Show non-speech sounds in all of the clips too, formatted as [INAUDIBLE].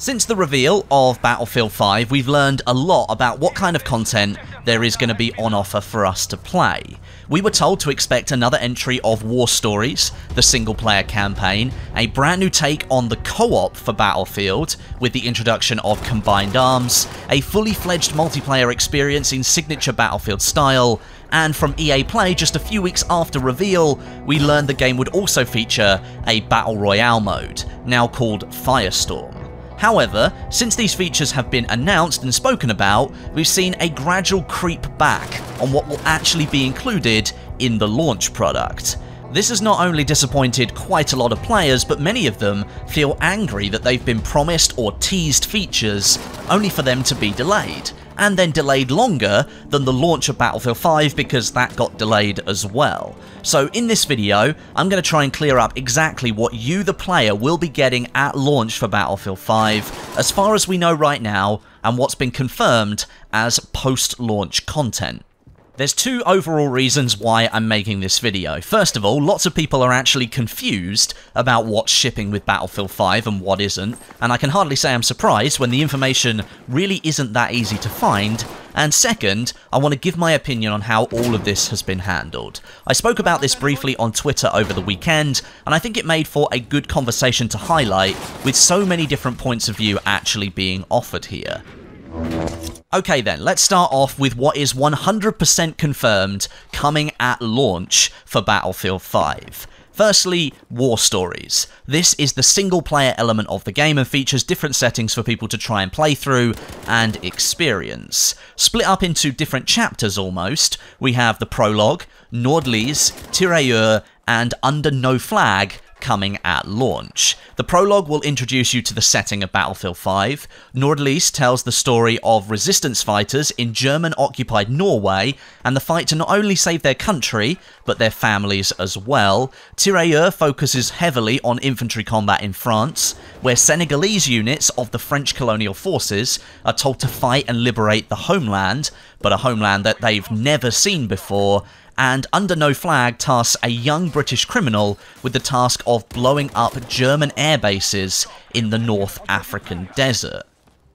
Since the reveal of Battlefield 5, we've learned a lot about what kind of content there is going to be on offer for us to play. We were told to expect another entry of War Stories, the single player campaign, a brand new take on the co op for Battlefield, with the introduction of Combined Arms, a fully fledged multiplayer experience in signature Battlefield style, and from EA Play just a few weeks after reveal, we learned the game would also feature a Battle Royale mode, now called Firestorm. However, since these features have been announced and spoken about, we've seen a gradual creep back on what will actually be included in the launch product. This has not only disappointed quite a lot of players, but many of them feel angry that they've been promised or teased features only for them to be delayed and then delayed longer than the launch of Battlefield 5 because that got delayed as well. So in this video, I'm going to try and clear up exactly what you, the player, will be getting at launch for Battlefield 5, as far as we know right now, and what's been confirmed as post-launch content. There's two overall reasons why I'm making this video. First of all, lots of people are actually confused about what's shipping with Battlefield 5 and what isn't, and I can hardly say I'm surprised when the information really isn't that easy to find, and second, I want to give my opinion on how all of this has been handled. I spoke about this briefly on Twitter over the weekend, and I think it made for a good conversation to highlight, with so many different points of view actually being offered here. Okay then, let's start off with what is 100% confirmed coming at launch for Battlefield 5. Firstly, War Stories. This is the single player element of the game and features different settings for people to try and play through and experience. Split up into different chapters almost, we have the prologue, Nordlys, Tirailleur, and Under No Flag, coming at launch. The prologue will introduce you to the setting of Battlefield 5. Nordlys tells the story of resistance fighters in German occupied Norway and the fight to not only save their country, but their families as well. Tirailleur focuses heavily on infantry combat in France, where Senegalese units of the French colonial forces are told to fight and liberate the homeland, but a homeland that they've never seen before, and Under No Flag tasks a young British criminal with the task of blowing up German air bases in the North African desert.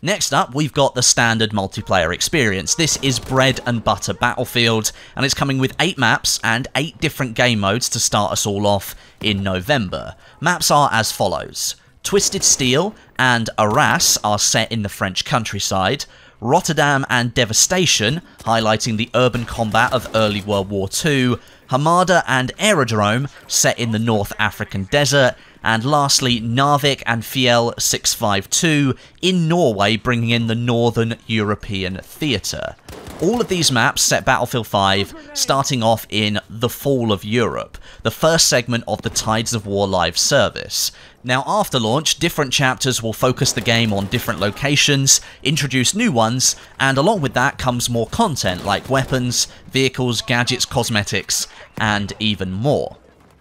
Next up, we've got the standard multiplayer experience. This is bread and butter Battlefield, and it's coming with 8 maps and 8 different game modes to start us all off in November. Maps are as follows. Twisted Steel and Arras are set in the French countryside, Rotterdam and Devastation, highlighting the urban combat of early World War II, Hamada and Aerodrome, set in the North African desert, and lastly Narvik and Fjell 652 in Norway, bringing in the Northern European theatre. All of these maps set Battlefield 5 starting off in The Fall of Europe, the first segment of the Tides of War live service. Now after launch, different chapters will focus the game on different locations, introduce new ones, and along with that comes more content like weapons, vehicles, gadgets, cosmetics, and even more.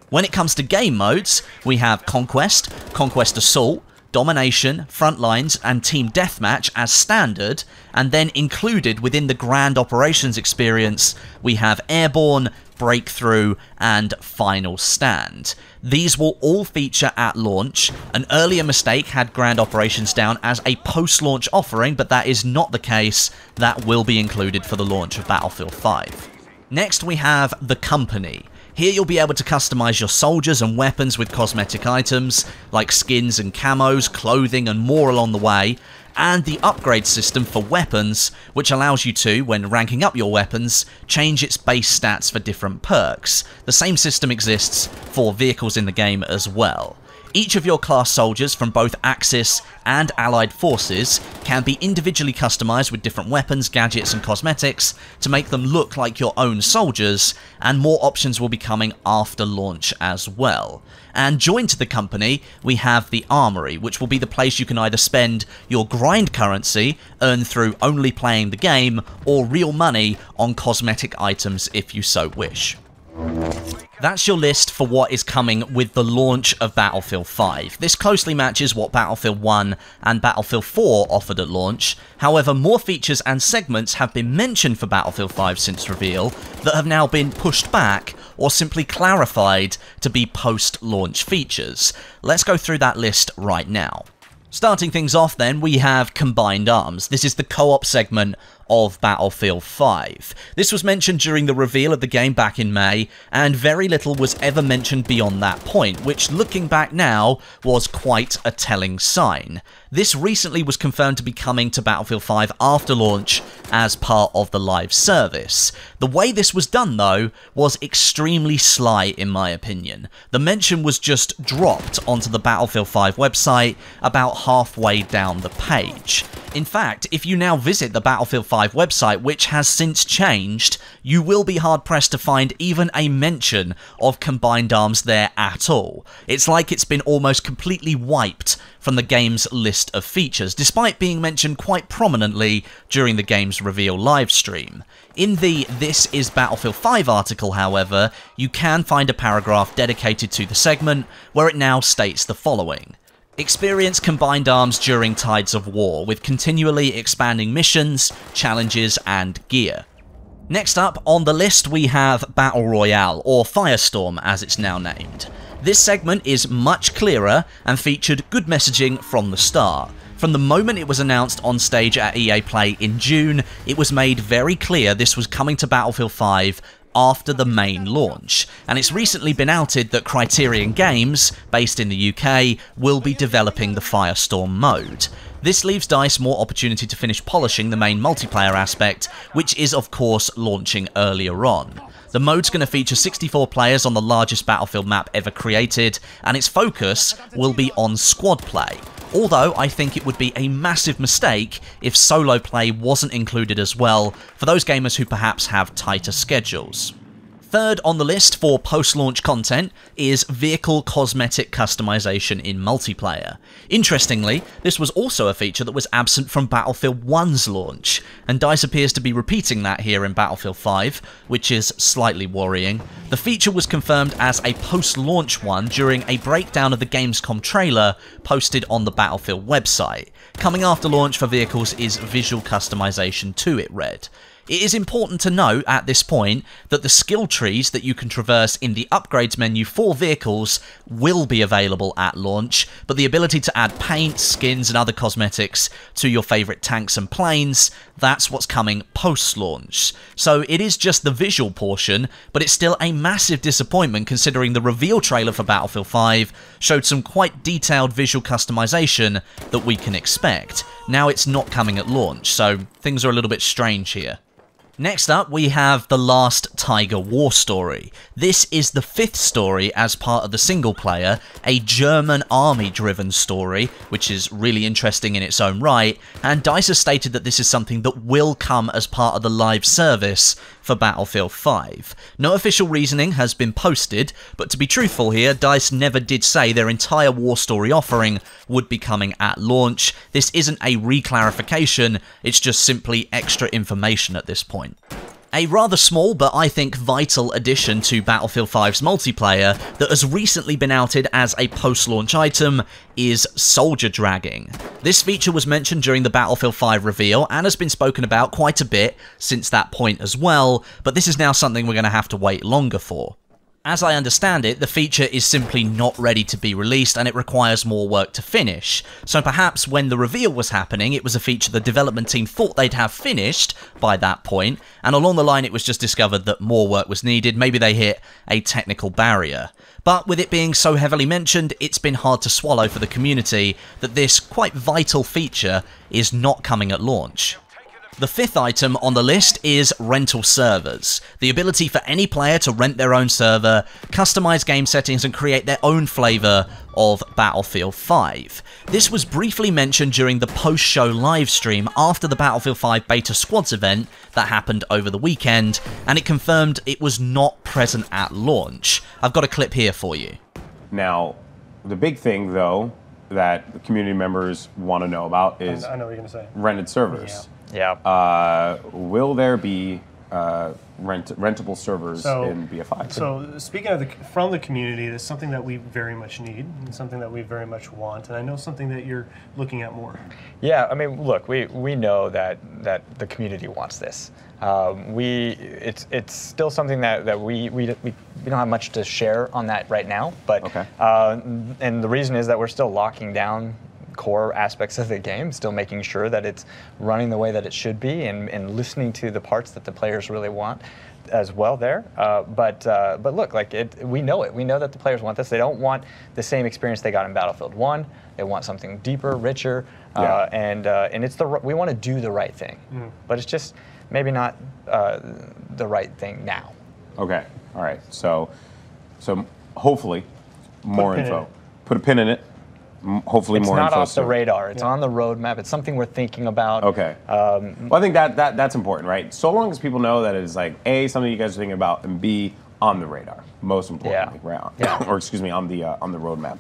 When it comes to game modes, we have Conquest, Conquest Assault, Domination, Frontlines, and Team Deathmatch as standard, and then included within the Grand Operations experience, we have Airborne, Breakthrough, and Final Stand. These will all feature at launch. An earlier mistake had Grand Operations down as a post-launch offering, but that is not the case. That will be included for the launch of Battlefield 5. Next we have The Company. Here you'll be able to customize your soldiers and weapons with cosmetic items, like skins and camos, clothing and more along the way, and the upgrade system for weapons, which allows you to, when ranking up your weapons, change its base stats for different perks. The same system exists for vehicles in the game as well. Each of your class soldiers from both Axis and Allied forces can be individually customized with different weapons, gadgets and cosmetics to make them look like your own soldiers, and more options will be coming after launch as well. And joined to the company, we have the Armory, which will be the place you can either spend your grind currency, earned through only playing the game, or real money on cosmetic items if you so wish. That's your list for what is coming with the launch of Battlefield 5. This closely matches what Battlefield 1 and Battlefield 4 offered at launch, however more features and segments have been mentioned for Battlefield 5 since reveal that have now been pushed back or simply clarified to be post-launch features. Let's go through that list right now. Starting things off then, we have Combined Arms. This is the co-op segment of Battlefield 5. This was mentioned during the reveal of the game back in May, and very little was ever mentioned beyond that point, which looking back now was quite a telling sign. This recently was confirmed to be coming to Battlefield 5 after launch as part of the live service. The way this was done though was extremely sly in my opinion. The mention was just dropped onto the Battlefield 5 website about halfway down the page. In fact, if you now visit the Battlefield 5 website, which has since changed, you will be hard pressed to find even a mention of Combined Arms there at all. It's like it's been almost completely wiped from the game's list of features, despite being mentioned quite prominently during the game's reveal livestream. In the This is Battlefield 5 article, however, you can find a paragraph dedicated to the segment where it now states the following. Experience combined arms during Tides of War, with continually expanding missions, challenges, and gear. Next up on the list we have Battle Royale, or Firestorm as it's now named. This segment is much clearer and featured good messaging from the start. From the moment it was announced on stage at EA Play in June, it was made very clear this was coming to Battlefield 5 after the main launch, and it's recently been outed that Criterion Games, based in the UK, will be developing the Firestorm mode. This leaves DICE more opportunity to finish polishing the main multiplayer aspect, which is of course launching earlier on. The mode's going to feature 64 players on the largest Battlefield map ever created, and its focus will be on squad play. Although I think it would be a massive mistake if solo play wasn't included as well for those gamers who perhaps have tighter schedules. Third on the list for post-launch content is vehicle cosmetic customization in multiplayer. Interestingly, this was also a feature that was absent from Battlefield 1's launch, and DICE appears to be repeating that here in Battlefield 5, which is slightly worrying. The feature was confirmed as a post-launch one during a breakdown of the Gamescom trailer posted on the Battlefield website. Coming after launch for vehicles is visual customization too, it read. It is important to note at this point that the skill trees that you can traverse in the upgrades menu for vehicles will be available at launch, but the ability to add paint, skins, and other cosmetics to your favourite tanks and planes, that's what's coming post-launch. So it is just the visual portion, but it's still a massive disappointment considering the reveal trailer for Battlefield 5 showed some quite detailed visual customization that we can expect. Now it's not coming at launch, so things are a little bit strange here. Next up, we have The Last Tiger War Story. This is the fifth story as part of the single player, a German army driven story, which is really interesting in its own right, and DICE has stated that this is something that will come as part of the live service for Battlefield 5. No official reasoning has been posted, but to be truthful here, DICE never did say their entire war story offering would be coming at launch. This isn't a reclarification, it's just simply extra information at this point. A rather small but I think vital addition to Battlefield 5's multiplayer that has recently been outed as a post-launch item is soldier dragging. This feature was mentioned during the Battlefield 5 reveal and has been spoken about quite a bit since that point as well, but this is now something we're going to have to wait longer for. As I understand it, the feature is simply not ready to be released and it requires more work to finish. So perhaps when the reveal was happening, it was a feature the development team thought they'd have finished by that point, and along the line it was just discovered that more work was needed, maybe they hit a technical barrier. But with it being so heavily mentioned, it's been hard to swallow for the community that this quite vital feature is not coming at launch. The fifth item on the list is rental servers. The ability for any player to rent their own server, customize game settings and create their own flavour of Battlefield 5. This was briefly mentioned during the post-show livestream after the Battlefield 5 Beta Squads event that happened over the weekend, and it confirmed it was not present at launch. I've got a clip here for you. Now, the big thing though that the community members want to know about is I know what you're going to say. rented servers. Yeah. Uh, will there be uh, rent, rentable servers So- in BF5? So speaking of the from the community, that's something that we very much need and something that we very much want, and I know something that you're looking at more. Yeah, I mean, look, we, we know that that the community wants this. Um, we it's it's still something that, that we, we we we don't have much to share on that right now, but Okay. uh, and the reason is that we're still locking down core aspects of the game, still making sure that it's running the way that it should be and, and listening to the parts that the players really want as well there. Uh, but uh, but look, like it, we know it. We know that the players want this. They don't want the same experience they got in Battlefield One. They want something deeper, richer, uh, Yeah. and uh, and it's the we want to do the right thing, but it's just maybe not uh, the right thing now. Okay. All right. So, so hopefully, more a pin in info. Put a pin in it. M- Hopefully, It's more It's not info. off the radar. It's Yeah. on the roadmap. It's something we're thinking about. Okay. Um, well, I think that, that that's important, right? So long as people know that it is like a something you guys are thinking about, and b on the radar. Most importantly, right? Yeah. [COUGHS] or excuse me, on the uh, on the roadmap.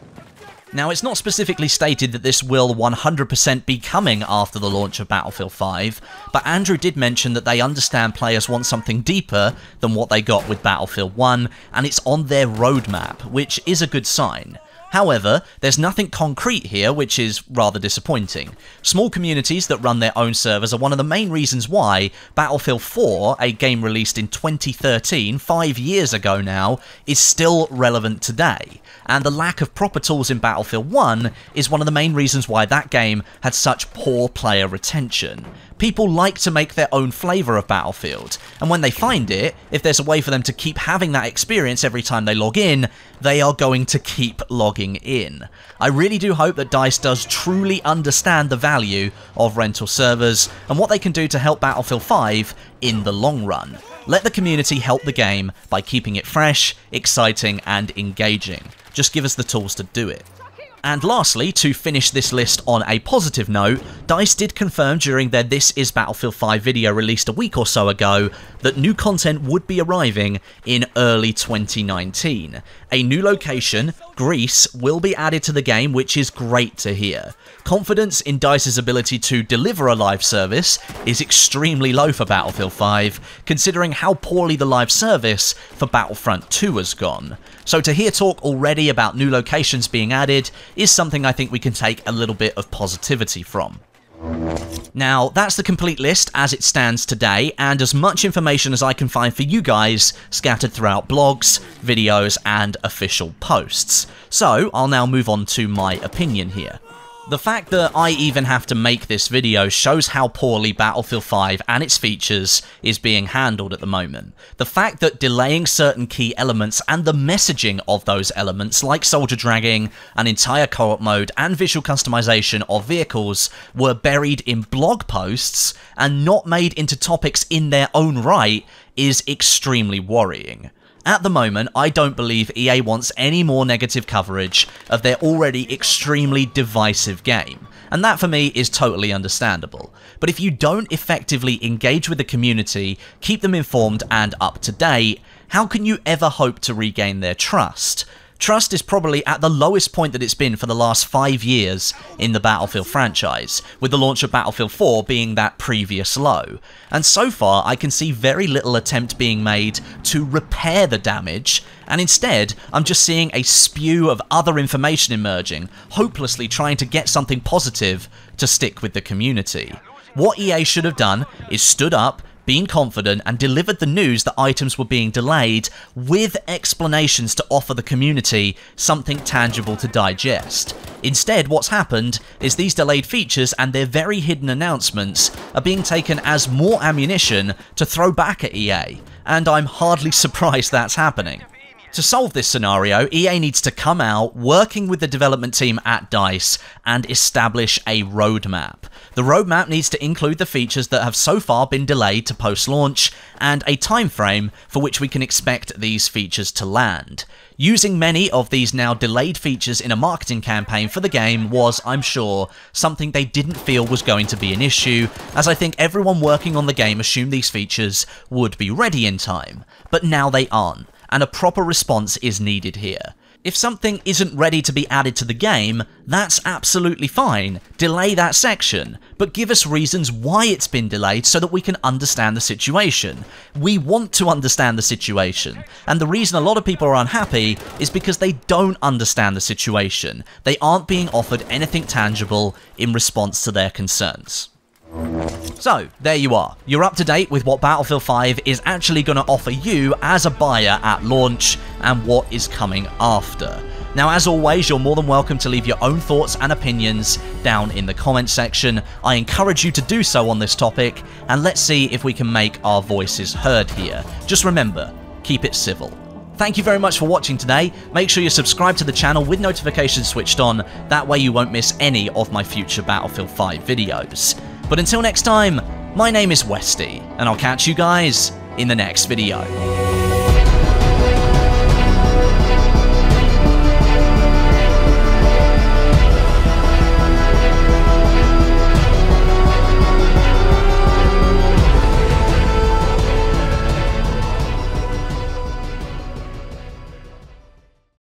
Now, it's not specifically stated that this will 100% be coming after the launch of Battlefield 5, but Andrew did mention that they understand players want something deeper than what they got with Battlefield 1, and it's on their roadmap, which is a good sign. However, there's nothing concrete here, which is rather disappointing. Small communities that run their own servers are one of the main reasons why Battlefield 4, a game released in 2013, five years ago now, is still relevant today. And the lack of proper tools in Battlefield 1 is one of the main reasons why that game had such poor player retention. People like to make their own flavour of Battlefield, and when they find it, if there's a way for them to keep having that experience every time they log in, they are going to keep logging in. I really do hope that DICE does truly understand the value of rental servers and what they can do to help Battlefield 5 in the long run. Let the community help the game by keeping it fresh, exciting, and engaging. Just give us the tools to do it. And lastly, to finish this list on a positive note, DICE did confirm during their This is Battlefield 5 video released a week or so ago that new content would be arriving in early 2019. A new location, Greece, will be added to the game, which is great to hear. Confidence in DICE's ability to deliver a live service is extremely low for Battlefield 5, considering how poorly the live service for Battlefront 2 has gone. So to hear talk already about new locations being added is something I think we can take a little bit of positivity from. Now, that's the complete list as it stands today, and as much information as I can find for you guys scattered throughout blogs, videos, and official posts. So, I'll now move on to my opinion here. The fact that I even have to make this video shows how poorly Battlefield 5 and its features is being handled at the moment. The fact that delaying certain key elements and the messaging of those elements, like soldier dragging, an entire co-op mode, and visual customization of vehicles, were buried in blog posts and not made into topics in their own right is extremely worrying. At the moment, I don't believe EA wants any more negative coverage of their already extremely divisive game, and that for me is totally understandable. But if you don't effectively engage with the community, keep them informed and up to date, how can you ever hope to regain their trust? Trust is probably at the lowest point that it's been for the last five years in the Battlefield franchise, with the launch of Battlefield 4 being that previous low. And so far, I can see very little attempt being made to repair the damage, and instead, I'm just seeing a spew of other information emerging, hopelessly trying to get something positive to stick with the community. What EA should have done is stood up, been confident and delivered the news that items were being delayed with explanations to offer the community something tangible to digest. Instead, what's happened is these delayed features and their very hidden announcements are being taken as more ammunition to throw back at EA, and I'm hardly [LAUGHS] surprised that's happening. To solve this scenario, EA needs to come out working with the development team at DICE and establish a roadmap. The roadmap needs to include the features that have so far been delayed to post-launch and a time frame for which we can expect these features to land. Using many of these now delayed features in a marketing campaign for the game was, I'm sure, something they didn't feel was going to be an issue, as I think everyone working on the game assumed these features would be ready in time. But now they aren't and a proper response is needed here. If something isn't ready to be added to the game, that's absolutely fine. Delay that section, but give us reasons why it's been delayed so that we can understand the situation. We want to understand the situation, and the reason a lot of people are unhappy is because they don't understand the situation. They aren't being offered anything tangible in response to their concerns. So, there you are. You're up to date with what Battlefield 5 is actually going to offer you as a buyer at launch and what is coming after. Now, as always, you're more than welcome to leave your own thoughts and opinions down in the comment section. I encourage you to do so on this topic, and let's see if we can make our voices heard here. Just remember, keep it civil. Thank you very much for watching today. Make sure you subscribe to the channel with notifications switched on, that way you won't miss any of my future Battlefield 5 videos. But until next time, my name is Westie, and I'll catch you guys in the next video.